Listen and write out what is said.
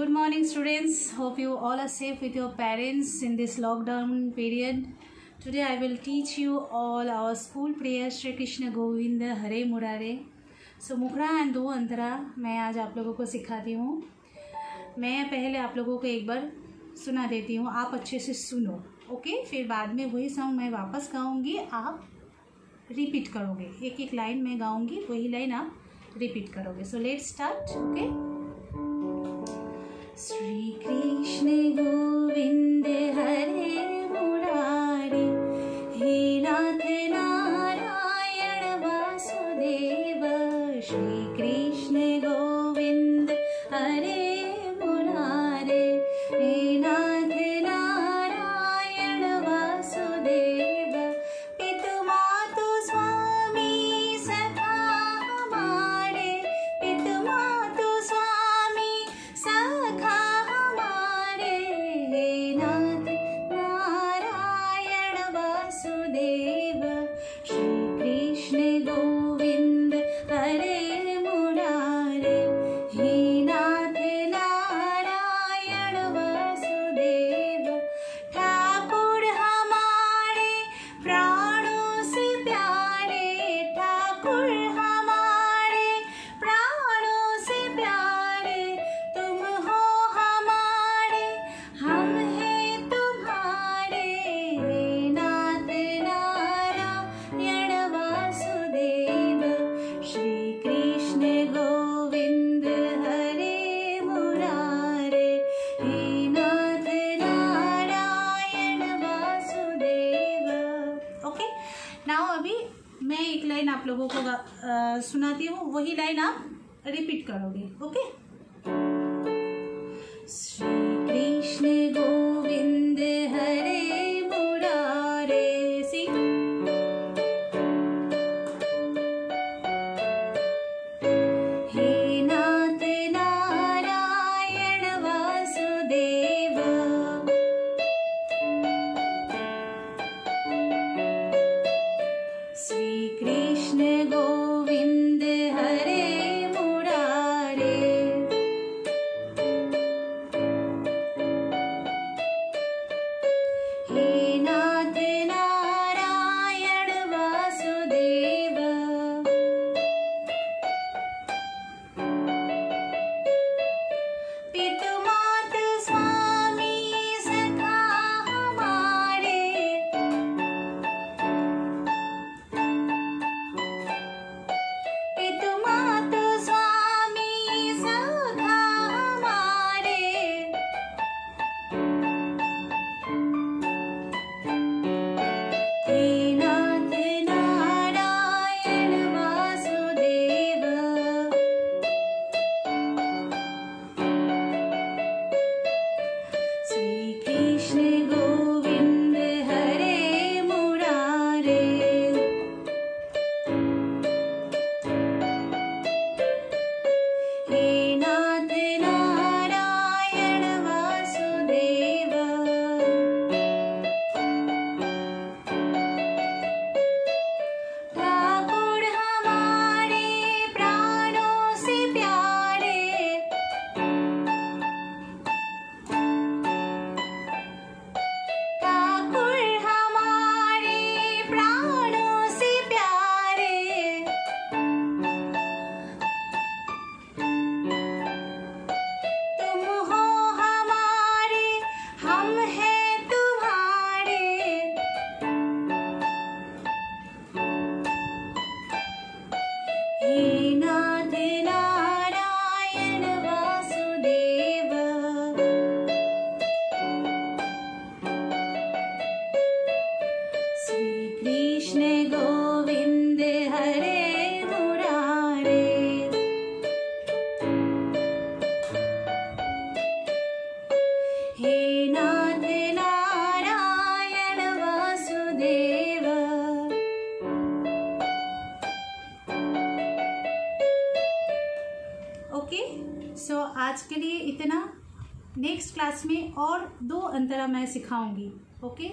good morning students hope you all are safe with your parents in this lockdown period today i will teach you all our school prayer shri krishna govind hare murare so मुखड़ा and दो अंतरा मैं आज आप लोगों को सिखाती हूँ मैं पहले आप लोगों को एक बार सुना देती हूँ आप अच्छे से सुनो ओके फिर बाद में वही सॉन्ग मैं वापस गाऊँगी आप रिपीट करोगे एक एक लाइन मैं गाऊँगी वही लाइन आप रिपीट करोगे so let start okay Shri Krishna Now अभी मैं एक लाइन आप लोगों को आ, सुनाती हूँ। वही लाइन आप रिपीट करोगे ओके आज के लिए इतना। नेक्स्ट क्लास में और दो अंतरा मैं सिखाऊँगी ओके